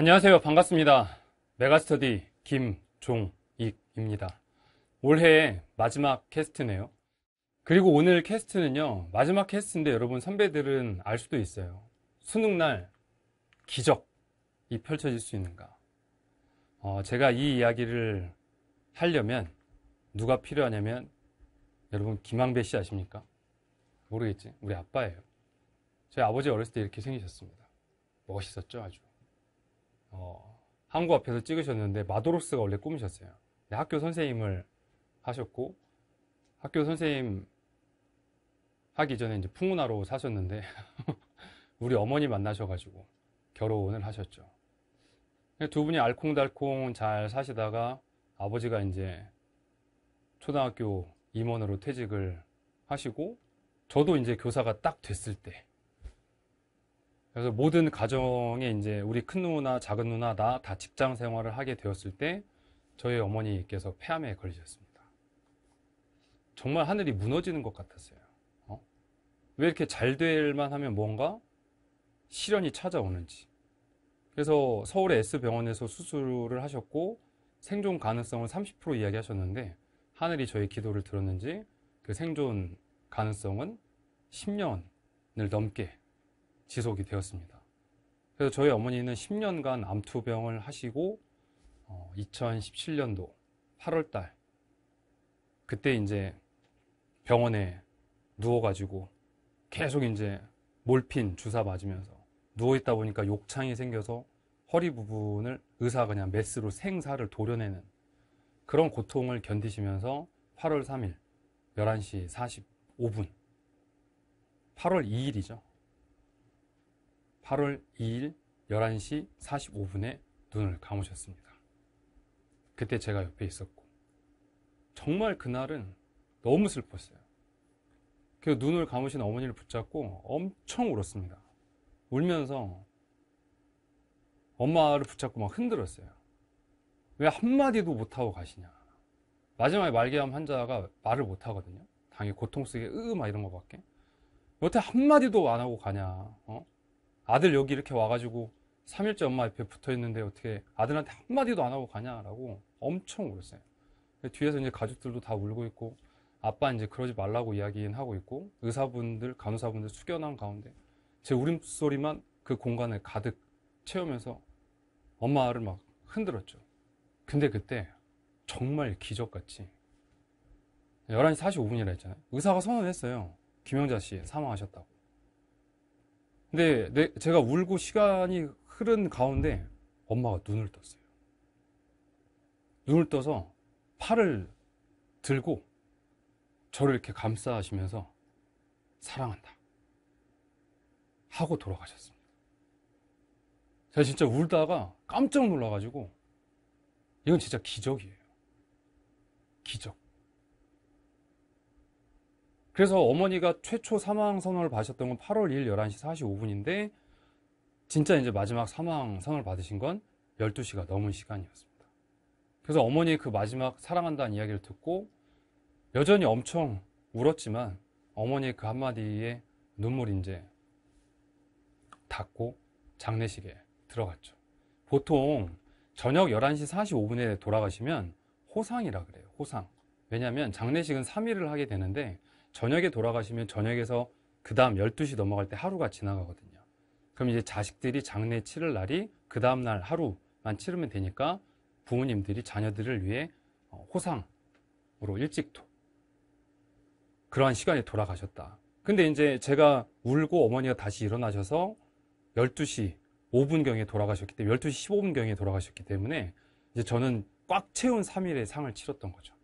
안녕하세요. 반갑습니다. 메가스터디 김종익입니다. 올해 마지막 캐스트네요. 그리고 오늘 캐스트는요, 마지막 캐스트인데 여러분 선배들은 알 수도 있어요. 수능날 기적이 펼쳐질 수 있는가. 어, 제가 이 이야기를 하려면 누가 필요하냐면 여러분 김항배 씨 아십니까? 모르겠지? 우리 아빠예요. 저희 아버지 어렸을 때 이렇게 생기셨습니다. 멋있었죠, 아주. 어, 항구 앞에서 찍으셨는데 마도로스가 원래 꿈이셨어요. 학교 선생님을 하셨고 학교 선생님 하기 전에 이제 풍문화로 사셨는데 우리 어머니 만나셔가지고 결혼을 하셨죠. 두 분이 알콩달콩 잘 사시다가 아버지가 이제 초등학교 임원으로 퇴직을 하시고 저도 이제 교사가 딱 됐을 때 그래서 모든 가정에 이제 우리 큰 누나, 작은 누나, 나 다 직장 생활을 하게 되었을 때 저희 어머니께서 폐암에 걸리셨습니다. 정말 하늘이 무너지는 것 같았어요. 어? 왜 이렇게 잘 될만 하면 뭔가 시련이 찾아오는지. 그래서 서울의 S병원에서 수술을 하셨고 생존 가능성을 30% 이야기하셨는데 하늘이 저희 기도를 들었는지 그 생존 가능성은 10년을 넘게 지속이 되었습니다. 그래서 저희 어머니는 10년간 암투병을 하시고 어, 2017년도 8월달 그때 이제 병원에 누워가지고 계속 이제 몰핀 주사 맞으면서 누워있다 보니까 욕창이 생겨서 허리 부분을 의사가 그냥 메스로 생사를 도려내는 그런 고통을 견디시면서 8월 3일 11시 45분 8월 2일이죠. 8월 2일 11시 45분에 눈을 감으셨습니다. 그때 제가 옆에 있었고 정말 그날은 너무 슬펐어요. 그 눈을 감으신 어머니를 붙잡고 엄청 울었습니다. 울면서 엄마를 붙잡고 막 흔들었어요. 왜 한마디도 못하고 가시냐. 마지막에 말기암 환자가 말을 못하거든요. 당연히 고통 속에 으, 막 이런 거밖에. 어떻게 한마디도 안 하고 가냐. 어? 아들 여기 이렇게 와가지고 3일째 엄마 옆에 붙어 있는데 어떻게 아들한테 한마디도 안 하고 가냐라고 엄청 울었어요. 뒤에서 이제 가족들도 다 울고 있고 아빠 이제 그러지 말라고 이야기는 하고 있고 의사분들, 간호사분들 숙연한 가운데 제 울음소리만 그 공간을 가득 채우면서 엄마를 막 흔들었죠. 근데 그때 정말 기적같이 11시 45분이라 했잖아요. 의사가 선언했어요. 김영자 씨 사망하셨다고. 근데 내, 제가 울고 시간이 흐른 가운데 엄마가 눈을 떴어요. 눈을 떠서 팔을 들고 저를 이렇게 감싸시면서 사랑한다. 하고 돌아가셨습니다. 제가 진짜 울다가 깜짝 놀라가지고 이건 진짜 기적이에요. 기적. 그래서 어머니가 최초 사망 선언을 받으셨던 건 8월 1일 11시 45분인데 진짜 이제 마지막 사망 선언을 받으신 건 12시가 넘은 시간이었습니다. 그래서 어머니의 그 마지막 사랑한다는 이야기를 듣고 여전히 엄청 울었지만 어머니의 그 한마디에 눈물이 이제 닿고 장례식에 들어갔죠. 보통 저녁 11시 45분에 돌아가시면 호상이라 그래요. 호상. 왜냐하면 장례식은 3일을 하게 되는데 저녁에 돌아가시면 저녁에서 그 다음 12시 넘어갈 때 하루가 지나가거든요. 그럼 이제 자식들이 장례 치를 날이 그 다음날 하루만 치르면 되니까 부모님들이 자녀들을 위해 어, 호상으로 일찍 도 그러한 시간에 돌아가셨다. 근데 이제 제가 울고 어머니가 다시 일어나셔서 12시 5분경에 돌아가셨기 때문에 12시 15분경에 돌아가셨기 때문에 이제 저는 꽉 채운 3일의 상을 치렀던 거죠.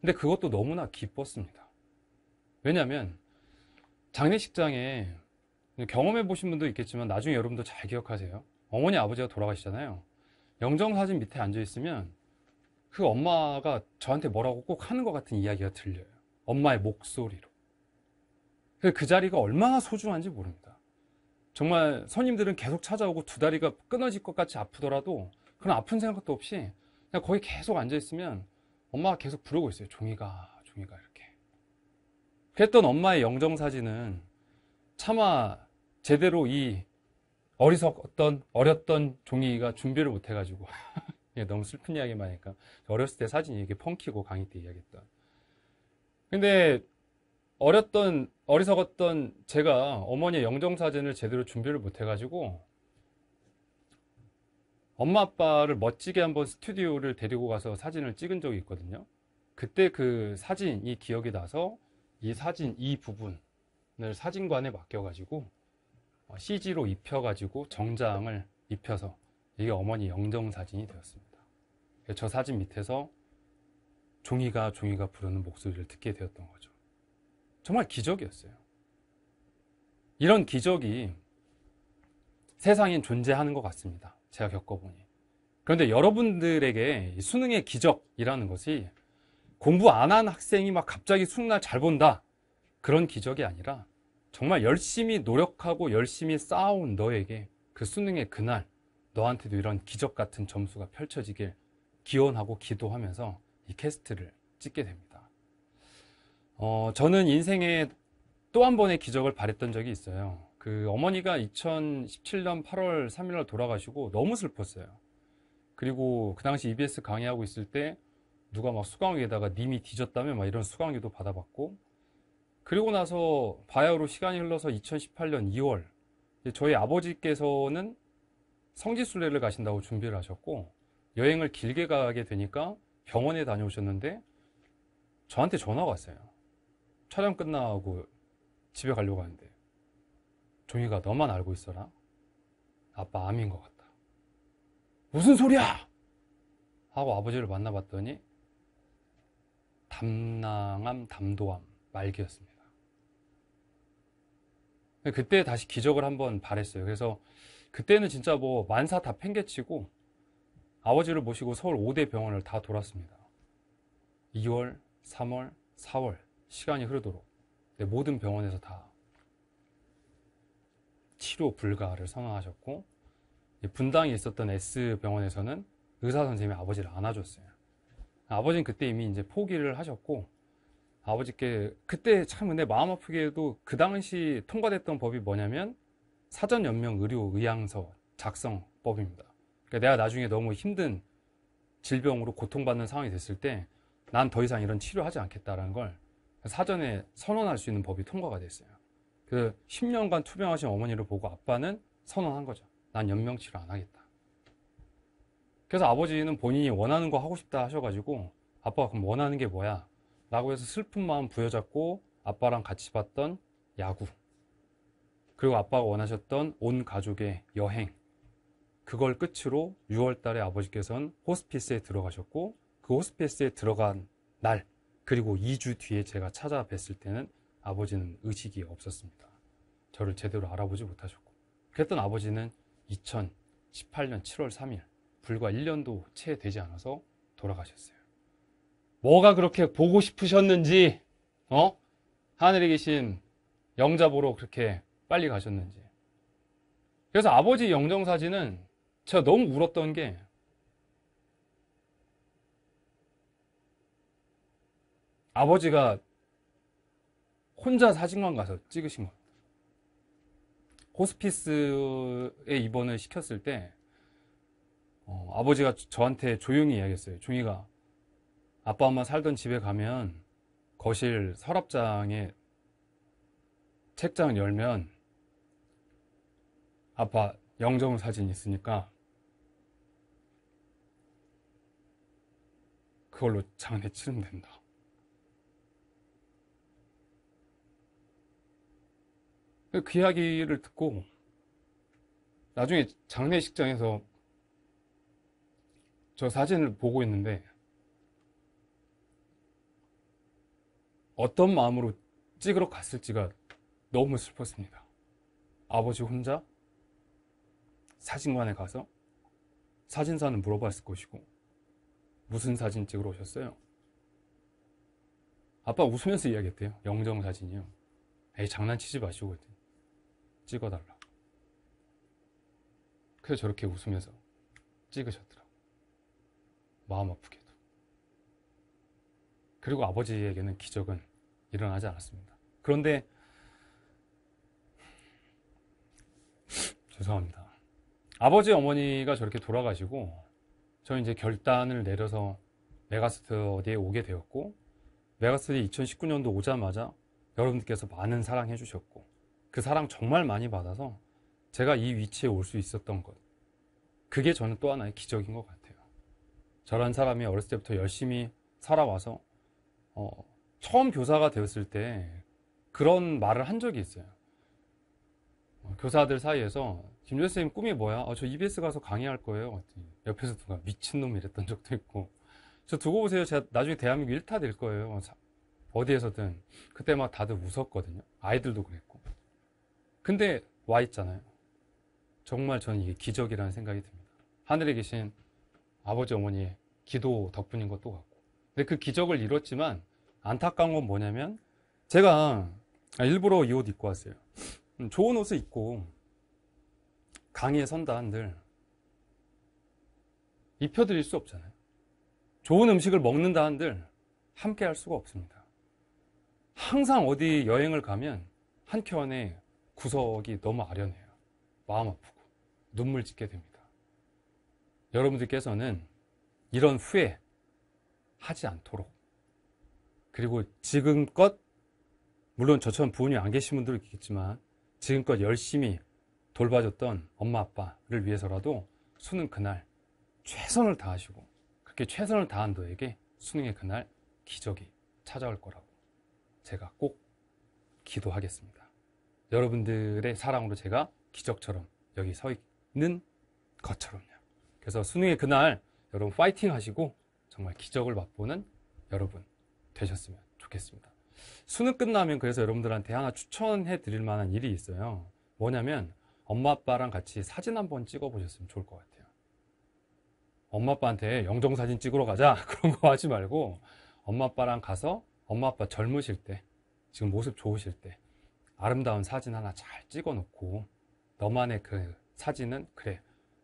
근데 그것도 너무나 기뻤습니다. 왜냐하면 장례식장에 경험해 보신 분도 있겠지만 나중에 여러분도 잘 기억하세요. 어머니 아버지가 돌아가시잖아요. 영정사진 밑에 앉아 있으면 그 엄마가 저한테 뭐라고 꼭 하는 것 같은 이야기가 들려요. 엄마의 목소리로. 그 자리가 얼마나 소중한지 모릅니다. 정말 손님들은 계속 찾아오고 두 다리가 끊어질 것 같이 아프더라도 그런 아픈 생각도 없이 그냥 거기 계속 앉아 있으면 엄마가 계속 부르고 있어요. 종이가, 종이가 이렇게. 그랬던 엄마의 영정사진은 차마 제대로 이 어리석었던 어렸던 종이가 준비를 못 해가지고. 너무 슬픈 이야기만 하니까. 어렸을 때 사진이 이게 펑키고 강의 때 이야기했던. 근데 어렸던 어리석었던 제가 어머니의 영정 사진을 제대로 준비를 못 해가지고 엄마 아빠를 멋지게 한번 스튜디오를 데리고 가서 사진을 찍은 적이 있거든요. 그때 그 사진이 기억이 나서 이 사진 이 부분을 사진관에 맡겨가지고 어, CG로 입혀가지고 정장을 입혀서 이게 어머니 영정 사진이 되었습니다. 저 사진 밑에서 종이가 종이가 부르는 목소리를 듣게 되었던 거죠. 정말 기적이었어요. 이런 기적이 세상엔 존재하는 것 같습니다. 제가 겪어보니. 그런데 여러분들에게 수능의 기적이라는 것이 공부 안 한 학생이 막 갑자기 수능날 잘 본다. 그런 기적이 아니라 정말 열심히 노력하고 열심히 쌓아온 너에게 그 수능의 그날 너한테도 이런 기적 같은 점수가 펼쳐지길 기원하고 기도하면서 이 캐스트를 찍게 됩니다. 어, 저는 인생에 또 한 번의 기적을 바랬던 적이 있어요. 그 어머니가 2017년 8월 3일날 돌아가시고 너무 슬펐어요. 그리고 그 당시 EBS 강의하고 있을 때 누가 막 수강위에다가 님이 뒤졌다며 막 이런 수강위도 받아봤고 그리고 나서 바야흐로 시간이 흘러서 2018년 2월 저희 아버지께서는 성지순례를 가신다고 준비를 하셨고 여행을 길게 가게 되니까 병원에 다녀오셨는데 저한테 전화가 왔어요. 촬영 끝나고 집에 가려고 하는데 종이가 너만 알고 있어라. 아빠 암인 것 같다. 무슨 소리야! 하고 아버지를 만나봤더니 담낭암, 담도암, 말기였습니다. 그때 다시 기적을 한번 바랬어요. 그래서 그때는 진짜 뭐 만사 다 팽개치고 아버지를 모시고 서울 5대 병원을 다 돌았습니다. 2월, 3월, 4월 시간이 흐르도록 모든 병원에서 다 치료 불가를 선언하셨고 분당에 있었던 S 병원에서는 의사 선생님이 아버지를 안아줬어요. 아버지는 그때 이미 이제 포기를 하셨고 아버지께 그때 참 근데 마음 아프게도 그 당시 통과됐던 법이 뭐냐면 사전 연명 의료 의향서 작성법입니다. 그러니까 내가 나중에 너무 힘든 질병으로 고통받는 상황이 됐을 때 난 더 이상 이런 치료하지 않겠다라는 걸 사전에 선언할 수 있는 법이 통과가 됐어요. 그 10년간 투병하신 어머니를 보고 아빠는 선언한 거죠. 난 연명 치료 안 하겠다. 그래서 아버지는 본인이 원하는 거 하고 싶다 하셔가지고 아빠가 그럼 원하는 게 뭐야? 라고 해서 슬픈 마음 부여잡고 아빠랑 같이 봤던 야구 그리고 아빠가 원하셨던 온 가족의 여행 그걸 끝으로 6월 달에 아버지께서는 호스피스에 들어가셨고 그 호스피스에 들어간 날 그리고 2주 뒤에 제가 찾아뵀을 때는 아버지는 의식이 없었습니다. 저를 제대로 알아보지 못하셨고 그랬던 아버지는 2018년 7월 3일 불과 1년도 채 되지 않아서 돌아가셨어요. 뭐가 그렇게 보고 싶으셨는지 어? 하늘에 계신 영자 보러 그렇게 빨리 가셨는지 그래서 아버지 영정 사진은 제가 너무 울었던 게 아버지가 혼자 사진관 가서 찍으신 겁니다. 호스피스에 입원을 시켰을 때 어, 아버지가 저한테 조용히 이야기했어요. 종이가 아빠 엄마 살던 집에 가면 거실 서랍장에 책장 열면 아빠 영정 사진 있으니까 그걸로 장례 치르면 된다. 그 이야기를 듣고 나중에 장례식장에서 저 사진을 보고 있는데 어떤 마음으로 찍으러 갔을지가 너무 슬펐습니다. 아버지 혼자 사진관에 가서 사진사는 물어봤을 것이고 무슨 사진 찍으러 오셨어요? 아빠 웃으면서 이야기했대요. 영정 사진이요. 에이 장난치지 마시고 찍어달라. 그래서 저렇게 웃으면서 찍으셨더라. 마음 아프게도. 그리고 아버지에게는 기적은 일어나지 않았습니다. 그런데 죄송합니다. 아버지 어머니가 저렇게 돌아가시고 저 이제 결단을 내려서 메가스터디에 오게 되었고 메가스터디 2019년도 오자마자 여러분들께서 많은 사랑해 주셨고 그 사랑 정말 많이 받아서 제가 이 위치에 올 수 있었던 것 그게 저는 또 하나의 기적인 것 같아요. 저런 사람이 어렸을 때부터 열심히 살아와서 어, 처음 교사가 되었을 때 그런 말을 한 적이 있어요. 어, 교사들 사이에서 김준 선생님 꿈이 뭐야? 어, 저 EBS 가서 강의할 거예요. 옆에서 누가 미친놈 이랬던 적도 있고 저 두고 보세요. 제가 나중에 대한민국 1타 될 거예요. 사- 어디에서든 그때 막 다들 웃었거든요. 아이들도 그랬고. 근데 와 있잖아요. 정말 저는 이게 기적이라는 생각이 듭니다. 하늘에 계신 아버지 어머니의 기도 덕분인 것도 같고. 근데 그 기적을 이뤘지만 안타까운 건 뭐냐면 제가 일부러 이 옷 입고 왔어요. 음, 좋은 옷을 입고 강의에 선다 한들 입혀드릴 수 없잖아요. 좋은 음식을 먹는다 한들 함께 할 수가 없습니다. 항상 어디 여행을 가면 한켠에 구석이 너무 아련해요. 마음 아프고 눈물 짓게 됩니다. 여러분들께서는 이런 후회 하지 않도록 그리고 지금껏 물론 저처럼 부모님 안 계신 분들도 있겠지만 지금껏 열심히 돌봐줬던 엄마 아빠를 위해서라도 수능 그날 최선을 다하시고 그렇게 최선을 다한 너에게 수능의 그날 기적이 찾아올 거라고 제가 꼭 기도하겠습니다. 여러분들의 사랑으로 제가 기적처럼 여기 서 있는 것처럼요. 그래서 수능의 그날 여러분 파이팅 하시고 정말 기적을 맛보는 여러분 되셨으면 좋겠습니다. 수능 끝나면 그래서 여러분들한테 하나 추천해 드릴 만한 일이 있어요. 뭐냐면 엄마 아빠랑 같이 사진 한번 찍어 보셨으면 좋을 것 같아요. 엄마 아빠한테 영정 사진 찍으러 가자 그런 거 하지 말고 엄마 아빠랑 가서 엄마 아빠 젊으실 때 지금 모습 좋으실 때 아름다운 사진 하나 잘 찍어 놓고 너만의 그 사진은 그래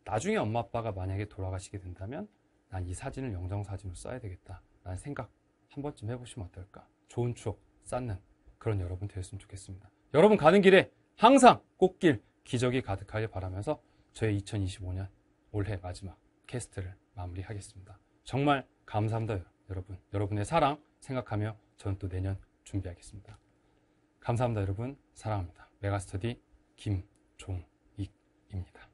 나중에 엄마 아빠가 만약에 돌아가시게 된다면 난 이 사진을 영정사진으로 써야 되겠다. 라는 생각 한 번쯤 해보시면 어떨까. 좋은 추억 쌓는 그런 여러분 되었으면 좋겠습니다. 여러분 가는 길에 항상 꽃길 기적이 가득하길 바라면서 저의 2025년 올해 마지막 캐스트를 마무리하겠습니다. 정말 감사합니다 여러분. 여러분의 사랑 생각하며 저는 또 내년 준비하겠습니다. 감사합니다 여러분. 사랑합니다. 메가스터디 김종익입니다